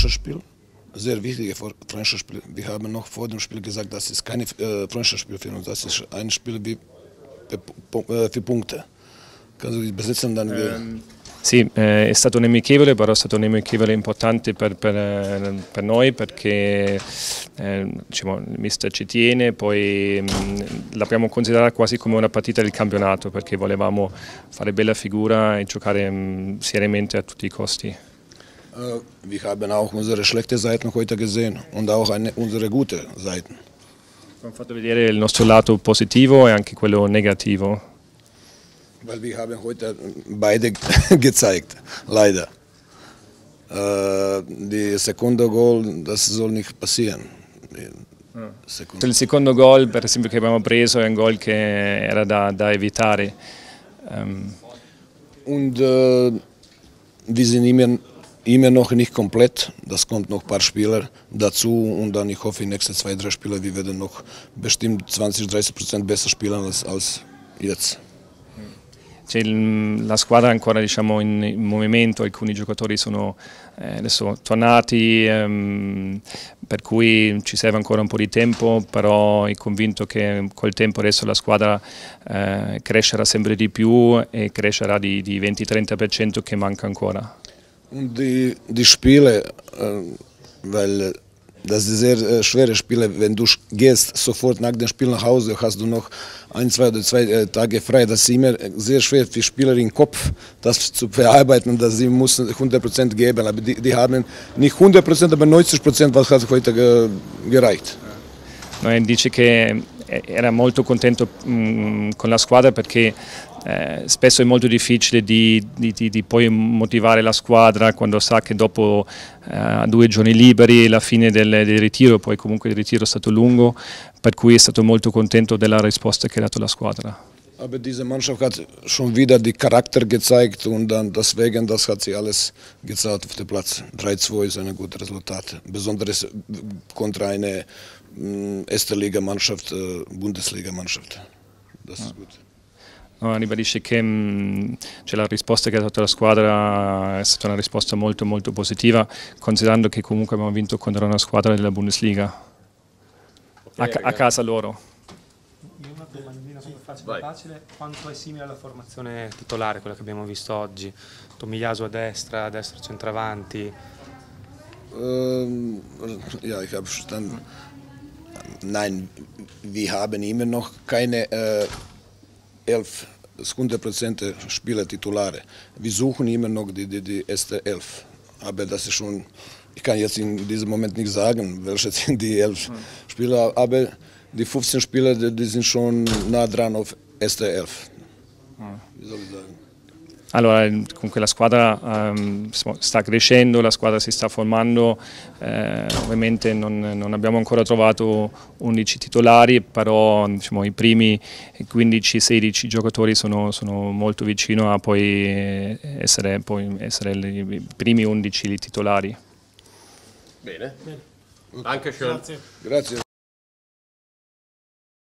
Freundschaftsspiel, sehr wichtige Freundschaftsspiel. Wir haben noch vor dem Spiel gesagt, das ist kein äh, Freundschaftsspiel für uns, das ist ein Spiel wie für äh, Punkte. Kannst du die besitzen dann ähm. Sì, eh, è stato un amichevole, però è stato un amichevole importante per, per, per noi perché eh, diciamo, il mister ci tiene, poi l'abbiamo considerata quasi come una partita del campionato perché volevamo fare bella figura e giocare mh, seriamente a tutti i costi. Uh, wir haben auch unsere schlechten Seiten heute gesehen und auch eine, unsere guten Seiten. Abbiamo fatto vedere il nostro lato positivo e anche quello negativo. Weil wir haben heute beide gezeigt, leider. Uh, die secondo gol, das soll nicht passieren. Secondo. Il secondo gol, per esempio, che abbiamo preso è un gol che era da, da evitare. Um. Und uh, wir sind immer immer noch nicht komplett. Das kommt noch ein paar Spieler dazu und dann ich hoffe, die nächsten zwei, drei Spieler, wir werden noch bestimmt 20, 30 Prozent besser spielen als, als jetzt. la squadra ancora diciamo, in, in, movimento, alcuni giocatori sono eh, adesso tornati, ehm, per cui ci serve ancora un po' di tempo, però è convinto che col tempo adesso la squadra eh, crescerà sempre di più e crescerà di, di 20-30% che manca ancora. Und die, die Spiele, äh, weil das sind sehr äh, schwere Spiele, wenn du gehst sofort nach dem Spiel nach Hause, hast du noch ein, zwei oder zwei äh, Tage frei. Das ist immer sehr schwer für Spieler im Kopf, das zu verarbeiten, dass sie müssen 100% geben. Aber die, die haben nicht 100%, aber 90%, was hat heute gereicht. Noi dice che era molto contento mh, con la squadra perché eh, spesso è molto difficile di, di, di, di, poi motivare la squadra quando sa che dopo eh, due giorni liberi la fine del, del, ritiro, poi comunque il ritiro è stato lungo, per cui è stato molto contento della risposta che ha dato la squadra. Aber diese Mannschaft hat schon wieder die Charakter gezeigt und dann deswegen, das hat sie alles gezeigt auf dem Platz. 3-2 ist ein gutes Resultat, besonders kontra eine mm, erste Liga-Mannschaft, äh, Bundesliga-Mannschaft. Das ist gut. No, ribadisce che mh, cioè, la risposta che ha dato la squadra è stata una risposta molto molto positiva considerando che comunque abbiamo vinto contro una squadra della Bundesliga a, a, casa loro. Domandina super facile, facile, quanto è simile alla formazione titolare, quella che abbiamo visto oggi? Tomigliaso a destra, a destra centravanti? Ähm, ja, ich habe verstanden. Nein, wir haben immer noch keine äh, elf, 100% Spieler Titulare. Wir suchen immer noch die, die, die erste Elf. Aber das ist schon, ich kann jetzt in diesem Moment nicht sagen, welche sind die elf Spieler, aber die 15 Spieler, die, die sind schon nah dran auf erste Elf. Wie soll ich sagen? Allora, comunque la squadra um, sta crescendo, la squadra si sta formando, eh, ovviamente non, non, abbiamo ancora trovato 11 titolari, però diciamo, i primi 15-16 giocatori sono, sono, molto vicino a poi essere, poi essere i primi 11 titolari. Bene, Bene. Schön. Grazie. Grazie.